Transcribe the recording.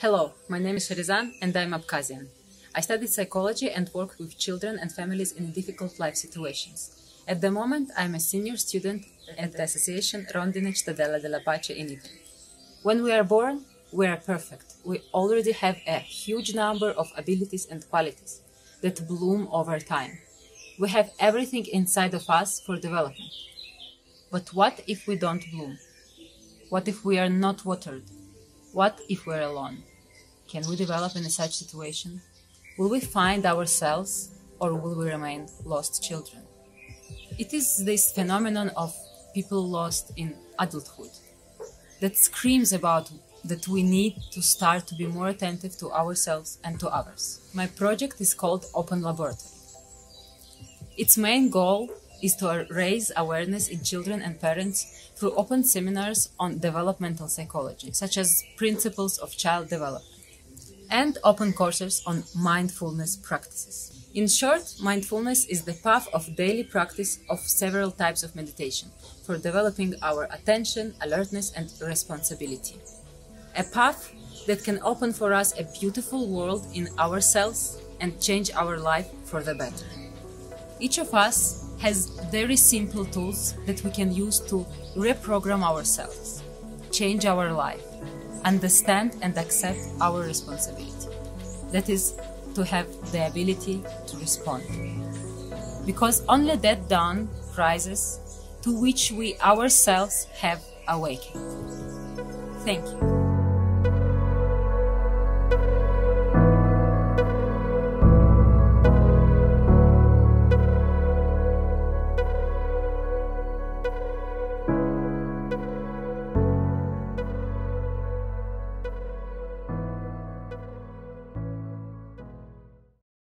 Hello, my name is Sharizan and I'm Abkhazian. I study psychology and work with children and families in difficult life situations. At the moment, I'm a senior student at the Association Rondine Cittadella della Pace in Italy. When we are born, we are perfect. We already have a huge number of abilities and qualities that bloom over time. We have everything inside of us for development. But what if we don't bloom? What if we are not watered? What if we're alone? Can we develop in such situation? Will we find ourselves or will we remain lost children? It is this phenomenon of people lost in adulthood that screams about that we need to start to be more attentive to ourselves and to others. My project is called Open Laboratory. Its main goal is to raise awareness in children and parents through open seminars on developmental psychology, such as principles of child development, and open courses on mindfulness practices. In short, mindfulness is the path of daily practice of several types of meditation for developing our attention, alertness, and responsibility. A path that can open for us a beautiful world in ourselves and change our life for the better. Each of us has very simple tools that we can use to reprogram ourselves, change our life, understand and accept our responsibility. That is, to have the ability to respond. Because only that done rises to which we ourselves have awakened. Thank you.